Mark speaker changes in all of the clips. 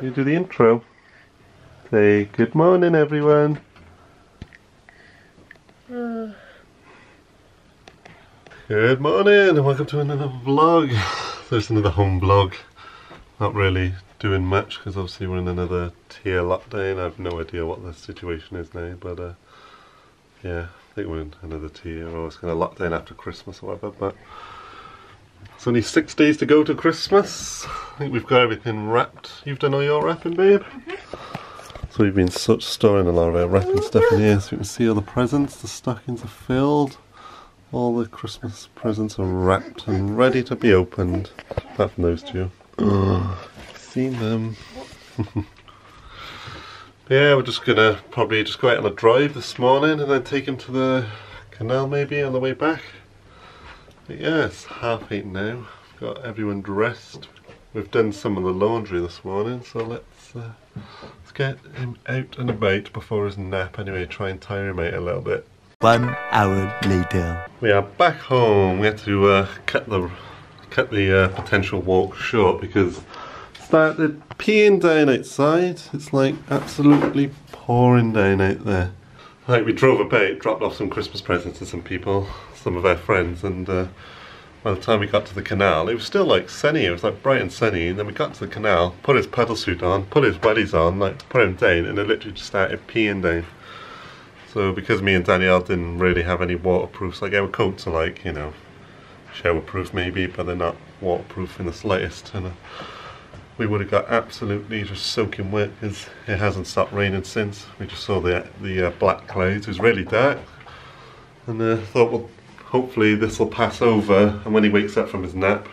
Speaker 1: You do the intro. Say good morning, everyone. Good morning, and welcome to another vlog. There's another home vlog. Not really doing much because obviously we're in another tier lockdown. I have no idea what the situation is now, but uh, yeah, I think we're in another tier or it's going to lockdown after Christmas or whatever. But it's only six days to go to Christmas. I think we've got everything wrapped. You've done all your wrapping, babe? Mm-hmm. So we've been such storing a lot of our wrapping stuff in here so you can see all the presents, the stockings are filled. All the Christmas presents are wrapped and ready to be opened. Apart from those two. seen them. yeah, we're just gonna probably just go out on a drive this morning and then take him to the canal maybe on the way back. But yeah, it's half eight now. Got everyone dressed. We've done some of the laundry this morning, so let's uh, let's get him out and about before his nap. Anyway, try and tire him out a little bit.
Speaker 2: One hour later.
Speaker 1: We are back home. We had to uh, cut the cut the uh, potential walk short because started peeing down outside. It's like absolutely pouring down out there. Like we drove a about, dropped off some Christmas presents to some people, some of our friends, and uh, by the time we got to the canal, it was still like sunny. It was like bright and sunny. And then we got to the canal, put his paddle suit on, put his wellies on, like put him down, and it literally just started peeing down. So because me and Danielle didn't really have any waterproofs, like our coats are like, you know, showerproof maybe, but they're not waterproof in the slightest. And uh, we would have got absolutely just soaking wet because it hasn't stopped raining since. We just saw the the uh, black clouds. It was really dark, and uh, thought, well, hopefully this will pass over. And when he wakes up from his nap,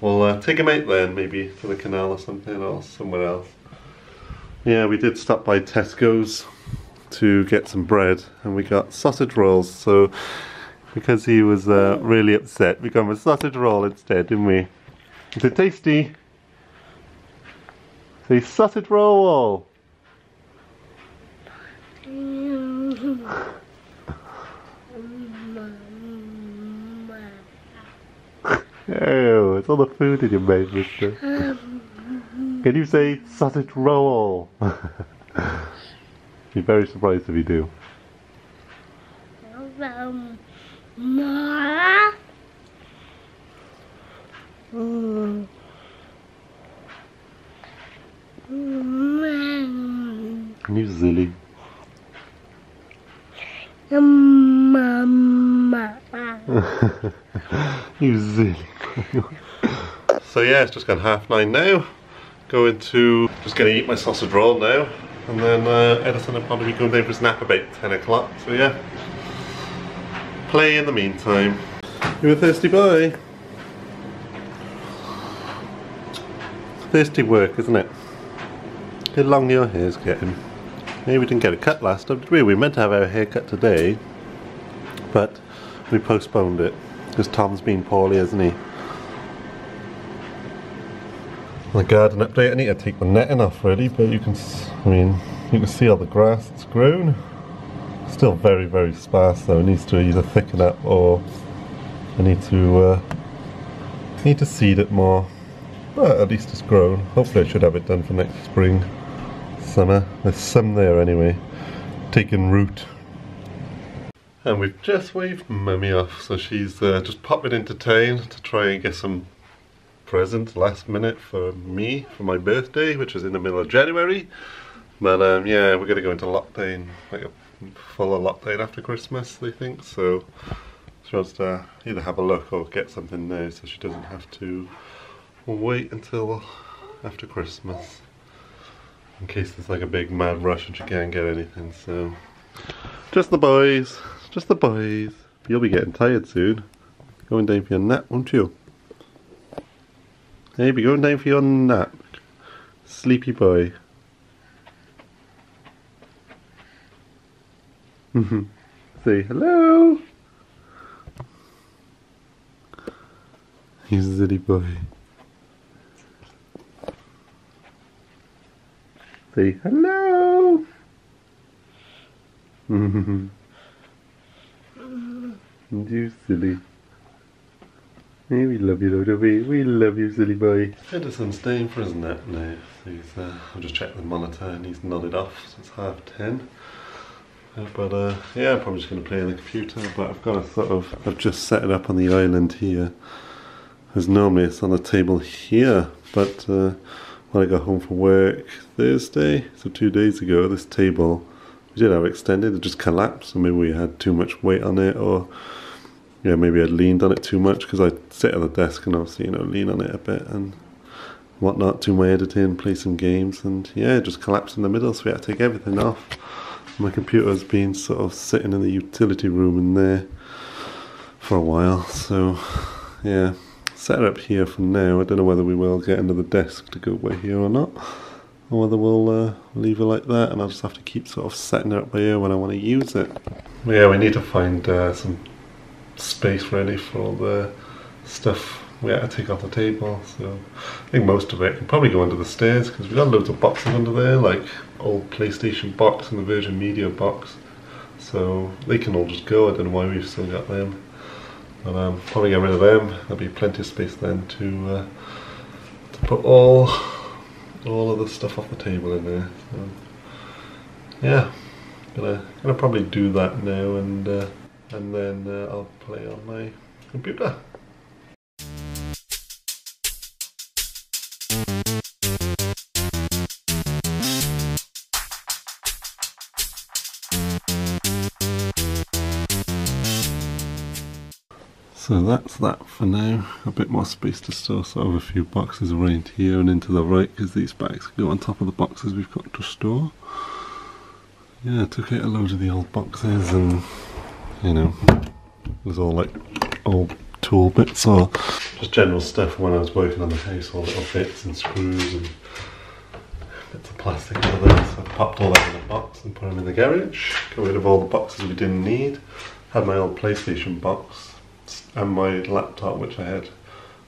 Speaker 1: we'll uh, take him out then, maybe to the canal or something, or somewhere else. Yeah, we did stop by Tesco's to get some bread, and we got sausage rolls. So because he was uh, really upset, we got him a sausage roll instead, didn't we? Is it tasty? Say sausage roll. Oh, it's all the food in your mouth, mister. Can you say sausage roll? Be very surprised if you do. You silly. you silly. so yeah, it's just gone half nine now. Going to, just gonna eat my sausage roll now. And then uh, Edison will probably be going down for his nap about 10 o'clock. So yeah, play in the meantime. You a thirsty boy? Thirsty work, isn't it? How long your hair's getting. Maybe we didn't get a cut last time, did we? We meant to have our hair cut today, but we postponed it because Tom's been poorly, hasn't he? The garden update. I need to take the netting off really, but you can, I mean, you can see all the grass that's grown. Still very, very sparse though. It needs to either thicken up or I need to uh, need to seed it more. But at least it's grown. Hopefully I should have it done for next spring, summer. There's some there anyway, taking root. And we've just waved Mummy off, so she's uh, just popping into town to try and get some presents last minute for me for my birthday, which is in the middle of January. But um, yeah, we're going to go into lockdown, like a full lockdown after Christmas, they think. So she wants to either have a look or get something now so she doesn't have to wait until after Christmas. In case there's like a big mad rush and she can't get anything, so. Just the boys, just the boys. You'll be getting tired soon. Going down for your nap, won't you? Hey, be going down for your nap. Sleepy boy. Mhm. Say hello. He's a silly boy. Say hello. you silly. Hey, we love you, don't we? We love you, silly boy. Edison's staying for his nap now. He's, uh, I've just checked the monitor and he's nodded off, so it's half ten. Uh, but uh, yeah, I'm probably just going to play on the computer. But I've got a sort of, I've just set it up on the island here. As normally it's on the table here. But I got home from work Thursday, so two days ago, this table, we did have extended, it just collapsed. So maybe we had too much weight on it or yeah, maybe I'd leaned on it too much because I sit at the desk and obviously, you know, lean on it a bit and whatnot, do my editing, play some games, and yeah, just collapsed in the middle, so we had to take everything off. My computer's been sort of sitting in the utility room in there for a while, so yeah, set up here for now. I don't know whether we will get another desk to go by here or not, or whether we'll uh, leave it like that, and I'll just have to keep sort of setting it up by here when I want to use it. Yeah, we need to find uh, some space ready for all the stuff we had to take off the table. So I think most of it can probably go under the stairs because we've got loads of boxes under there, like old PlayStation box and the Virgin Media box. So they can all just go. I don't know why we've still got them. But um, probably get rid of them. There'll be plenty of space then to uh, to put all all of the stuff off the table in there. So, yeah, gonna gonna probably do that now and. Uh, and then uh, I'll play on my computer. So that's that for now. A bit more space to store sort of a few boxes around here and into the right because these bags go on top of the boxes we've got to store. Yeah, I took out a load of the old boxes and you know, was all like old tool bits or just general stuff when I was working on the house, all little bits and screws and bits of plastic and other So I popped all that in a box and put them in the garage, got rid of all the boxes we didn't need, had my old PlayStation box and my laptop which I had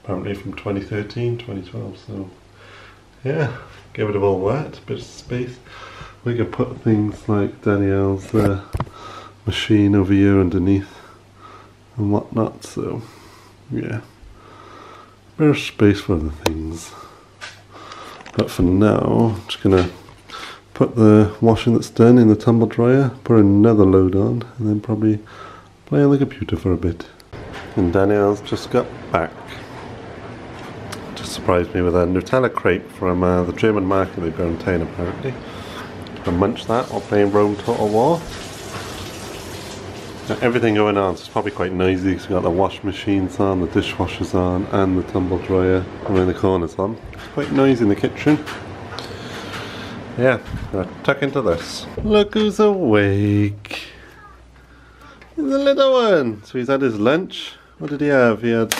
Speaker 1: apparently from 2013, 2012, so yeah, get rid of all that, bit of space. We could put things like Danielle's uh, machine over here underneath and whatnot so yeah. There's space for other things. But for now I'm just gonna put the washing that's done in the tumble dryer put another load on and then probably play on the computer for a bit and Danielle's just got back just surprised me with a Nutella crepe from uh, the German market they've got in apparently I munch that while playing Rome Total War everything going on, so it's probably quite noisy because we've got the wash machines on, the dishwasher's on, and the tumble dryer around the corners on. It's quite noisy in the kitchen. Yeah, gonna tuck into this. Look who's awake. the little one. So he's had his lunch. What did he have? He had,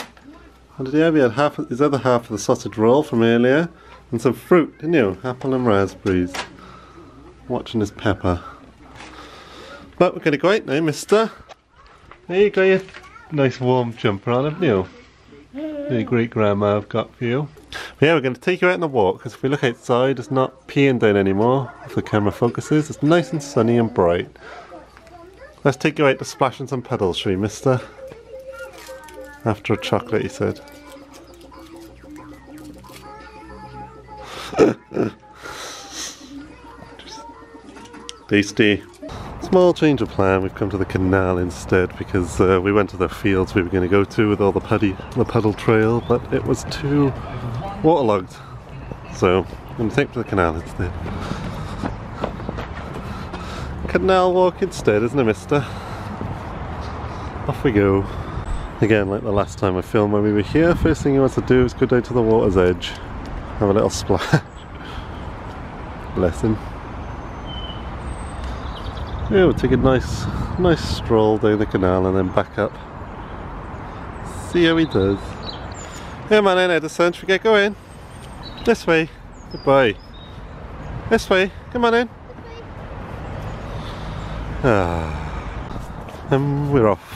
Speaker 1: what did he have? He had half, his other half of the sausage roll from earlier, and some fruit, didn't you? Apple and raspberries. Watching his pepper. But we're going to go out now, mister. There you go, your nice warm jumper on, haven't you? The great grandma I've got for you. But yeah, we're going to take you out on a walk because if we look outside, it's not peeing down anymore. If the camera focuses, it's nice and sunny and bright. Let's take you out to splash in some puddles, shall we, mister? After a chocolate, he said. Tasty. Small change of plan, we've come to the canal instead because uh, we went to the fields we were going to go to with all the the puddle trail, but it was too waterlogged. So I'm going to take to the canal instead. Canal walk instead, isn't it, mister? Off we go. Again, like the last time I filmed when we were here, first thing he wants to do is go down to the water's edge, have a little splash. Bless him. Yeah, we'll take a nice, nice stroll down the canal and then back up. See how he does. Come on in, Edison. Should we get going? This way. Goodbye. This way. Come on in. Ah. And we're off.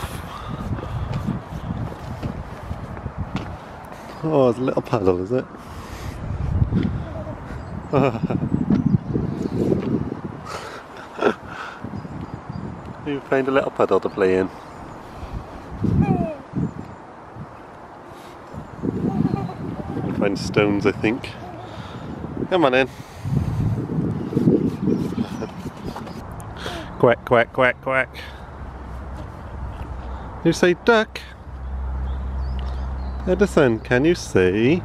Speaker 1: Oh, it's a little paddle, is it? You find a little puddle to play in. find stones, I think. Come on in. quack, quack, quack, quack. You say duck? Edison, can you say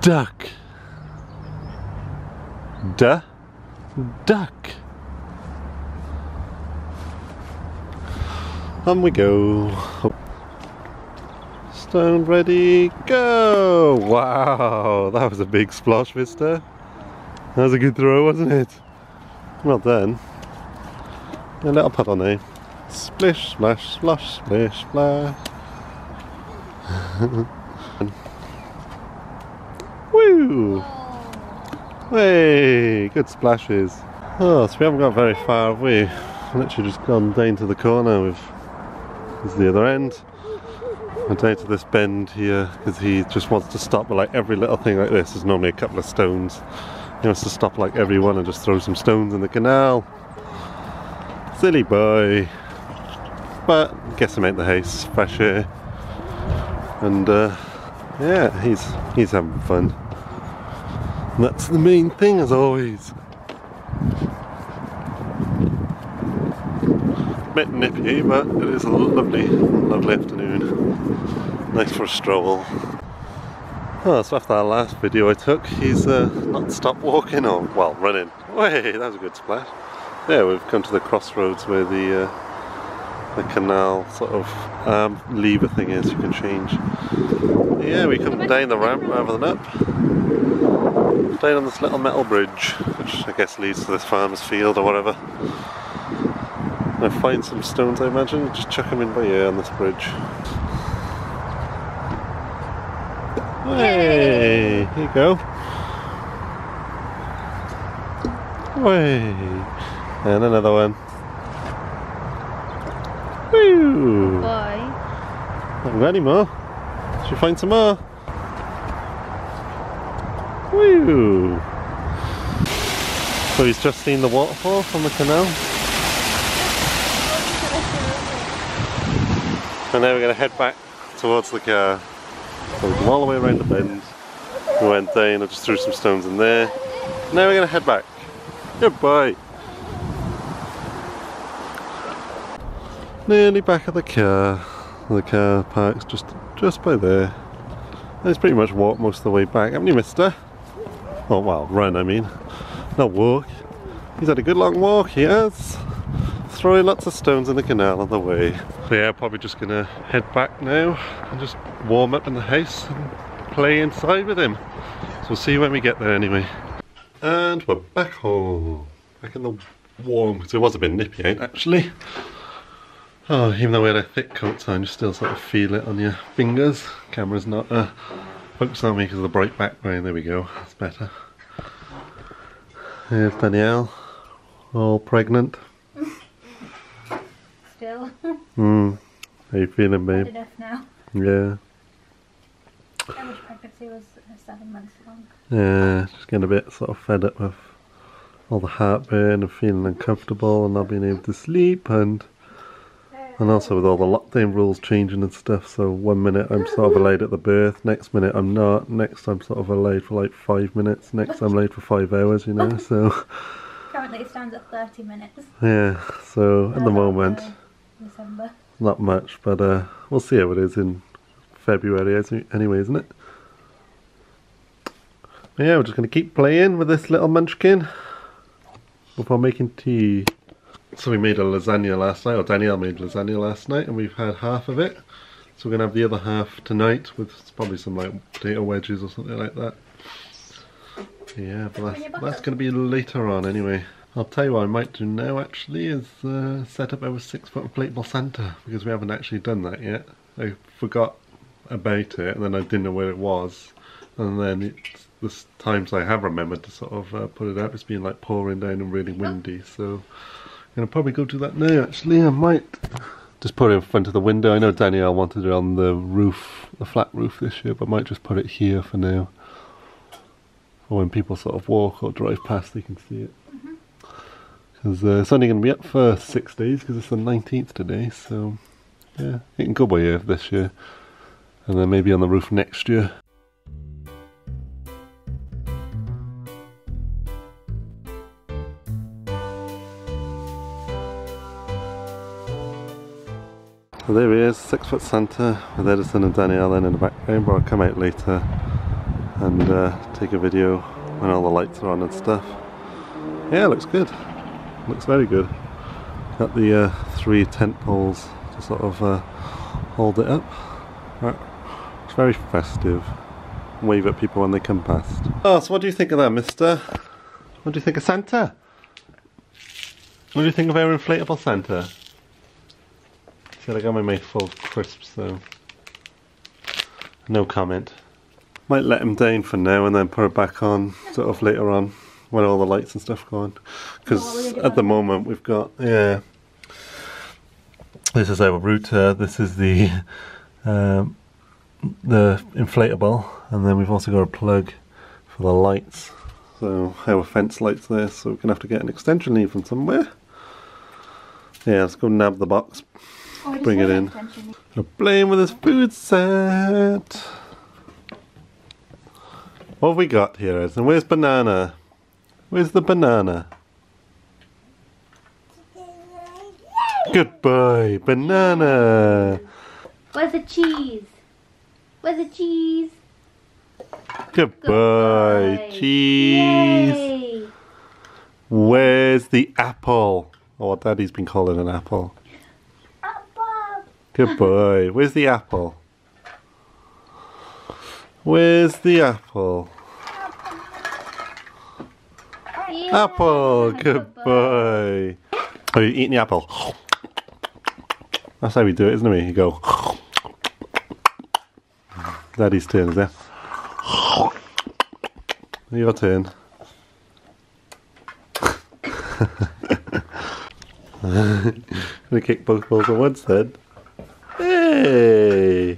Speaker 1: duck? Duh? Duck. On we go. Stone ready, go! Wow, that was a big splash, Vista. That was a good throw, wasn't it? Well done. A little puddle now. Splish, splash, splash, splish, splash. Woo! Hey, good splashes. Oh, so we haven't got very far have we? Literally just gone down to the corner with is the other end. And down to this bend here because he just wants to stop like every little thing like this. There's normally a couple of stones. He wants to stop like every one and just throw some stones in the canal. Silly boy. But gets him out the house, fresh air. And uh, yeah, he's he's having fun. And that's the main thing as always. A bit nippy, but it is a lovely, lovely afternoon. Nice for a stroll. Oh, so after that last video I took, he's uh, not stopped walking or, well, running. Way, that was a good splash. Yeah, we've come to the crossroads where the uh, the canal sort of um, lever thing is, you can change. Yeah, we come down the ramp rather than up. Down on this little metal bridge, which I guess leads to this farmer's field or whatever. I find some stones I imagine, just chuck them in by ear on this bridge. Hey, here you go. Way. And another one. Woo!
Speaker 3: Boy.
Speaker 1: Haven't got any more. Should we find some uh, more? Woo! So he's just seen the waterfall from the canal. And now we're going to head back towards the car. So we come all the way around the bend. We went down, I just threw some stones in there. Now we're going to head back. Goodbye. Nearly back at the car. The car parks just just by there. And it's pretty much walked most of the way back, haven't you, mister? Oh, well, run, I mean. Not walk. He's had a good long walk, he has. Throwing lots of stones in the canal on the way. So yeah, probably just gonna head back now and just warm up in the house and play inside with him. So we'll see when we get there anyway. And we're back home. Back in the warm, because it was a bit nippy out actually. Oh, even though we had a thick coat on, you still sort of feel it on your fingers. Camera's not uh, focused on me because of the bright background. There we go, that's better. Here's Danielle, all pregnant.
Speaker 3: Still.
Speaker 1: Hmm. How you feeling, babe?
Speaker 3: enough now.
Speaker 1: Yeah.
Speaker 3: Average pregnancy was uh, seven months long.
Speaker 1: Yeah, just getting a bit sort of fed up with all the heartburn and feeling uncomfortable and not being able to sleep and and also with all the lockdown rules changing and stuff. So one minute I'm sort of allowed at the birth, next minute I'm not, next I'm sort of allowed for like five minutes, next I'm allowed for five hours, you know. So
Speaker 3: Currently it stands at 30 minutes.
Speaker 1: yeah, so at the moment
Speaker 3: uh, December.
Speaker 1: not much, but uh, we'll see how it is in February anyway, isn't it? Yeah, we're just going to keep playing with this little munchkin before making tea. So we made a lasagna last night, or Danielle made lasagna last night, and we've had half of it. So we're going to have the other half tonight with probably some like potato wedges or something like that. Yeah, but that's, that's going to be later on anyway. I'll tell you what I might do now actually is uh, set up our six foot inflatable Santa because we haven't actually done that yet. I forgot about it and then I didn't know where it was and then it's the times I have remembered to sort of uh, put it up it's been like pouring down and really windy so going to probably go do that now actually I might. Just put it in front of the window. I know Danielle wanted it on the roof the flat roof this year but I might just put it here for now. Or when people sort of walk or drive past they can see it. Because uh, it's only going to be up for six days because it's the 19th today so yeah it can go by ear this year. And then maybe on the roof next year So there he is, six foot Santa with Edison and Danielle in the background, but I'll come out later and uh, take a video when all the lights are on and stuff. Yeah, looks good. Looks very good. Got the uh, three tent poles to sort of uh, hold it up. Right. It's very festive. Wave at people when they come past. Oh, so what do you think of that, mister? What do you think of Santa? What do you think of our inflatable Santa? Said I got my mouth full crisps though. No comment. Might let him down for now and then put it back on sort of later on when all the lights and stuff go on. Because
Speaker 3: you
Speaker 1: at the moment we've got, yeah. This is our router, this is the um, the inflatable and then we've also got a plug for the lights. So our fence lights there, so we're gonna have to get an extension lead from somewhere. Yeah, let's go nab the box. Bring it in.
Speaker 3: extension.
Speaker 1: We're playing with his food set. What have we got here? And where's banana? Where's the banana? Good boy, banana.
Speaker 3: Where's the cheese? Where's the cheese?
Speaker 1: Good boy, cheese.
Speaker 3: Yay.
Speaker 1: Where's the apple? Oh, what daddy's been calling an apple. Good boy. Where's the apple? Where's the apple? Apple. Good boy. Are you eating the apple? That's how we do it, isn't it? You go. Daddy's turn, is it? Your turn. Gonna kick both balls at once then. Hey!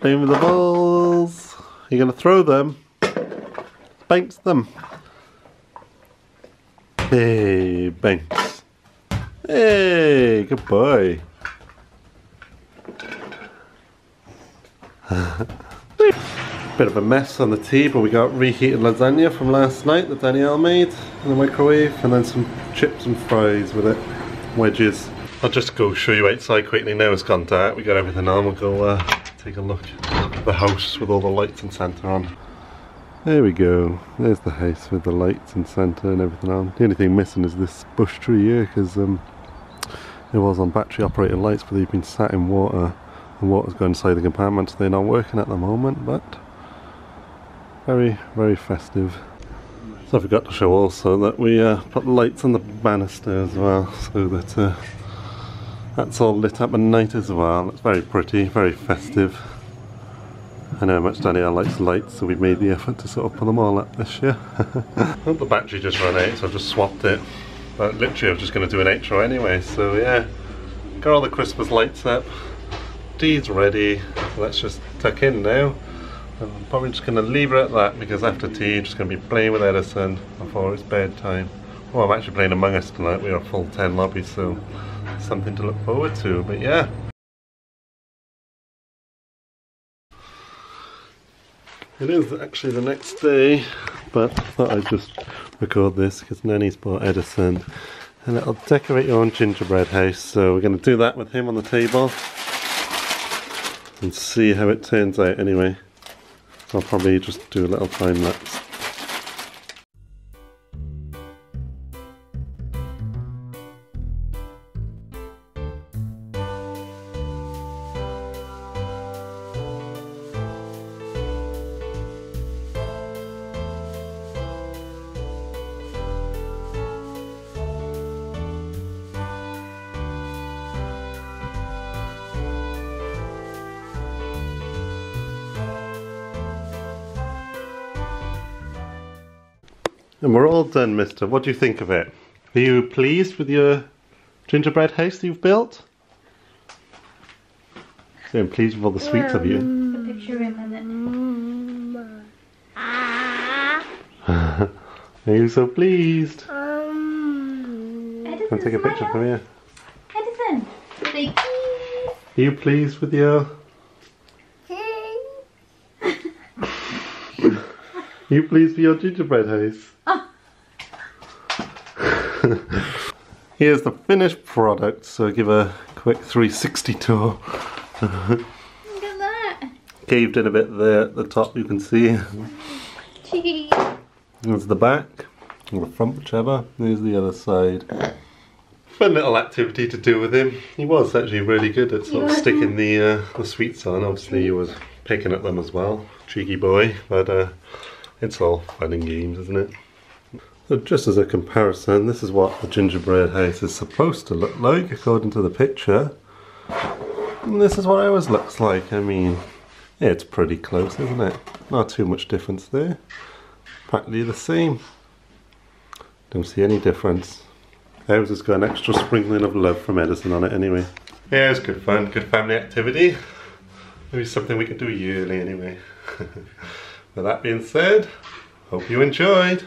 Speaker 1: Playing with the balls. You're gonna throw them. Bounce them. Hey, bounce. Hey, good boy. Bit of a mess on the tea, but we got reheated lasagna from last night that Danielle made in the microwave, and then some chips and fries with it, wedges. I'll just go show you outside quickly now. It's gone dark. We got everything on. We'll go uh, take a look at the house with all the lights and Santa on. There we go. There's the house with the lights and Santa and everything on. The only thing missing is this bush tree here because um, it was on battery operated lights, but they've been sat in water. The water's gone inside the compartment, so they're not working at the moment. But very, very festive. So I forgot to show also that we uh, put lights on the banister as well, so that uh, that's all lit up at night as well. It's very pretty, very festive. I know how much Danielle likes lights, so we've made the effort to sort of put them all up this year. the battery just ran out, so I've just swapped it. But literally, I was just going to do an outro anyway, so yeah. Got all the Christmas lights up. Dee's ready. Let's just tuck in now. I'm probably just going to leave it at that because after tea, just going to be playing with Edison before it's bedtime. Oh, I'm actually playing Among Us tonight. We're full 10 lobby, so something to look forward to. But yeah. It is actually the next day, but I thought I'd just record this because Nanny's bought Edison a little decorate your own gingerbread house. So we're going to do that with him on the table and see how it turns out anyway. So I'll probably just do a little time lapse. And we're all done, mister. What do you think of it? Are you pleased with your gingerbread house that you've built? So I'm pleased with all the sweets of you.
Speaker 3: Um, the picture in and then
Speaker 1: Are you so pleased?
Speaker 3: Edison,
Speaker 1: Can I take a picture from here?
Speaker 3: Edison.
Speaker 1: Are you pleased with your... you please be your gingerbread house? Here's the finished product, so give a quick 360 tour.
Speaker 3: Look at that.
Speaker 1: Caved in a bit there at the top, you can see.
Speaker 3: Cheeky.
Speaker 1: There's the back, or the front, whichever. There's the other side. Fun little activity to do with him. He was actually really good at sort of sticking the uh, the sweets on. Obviously, he was picking at them as well. Cheeky boy, but uh, it's all fun and games, isn't it? So just as a comparison, this is what the gingerbread house is supposed to look like according to the picture. And this is what ours looks like. I mean, it's pretty close, isn't it? Not too much difference there. Practically the same. Don't see any difference. Ours has got an extra sprinkling of love from Edison on it anyway. Yeah, it's good fun, good family activity. Maybe something we could do yearly anyway. With that being said, hope you enjoyed.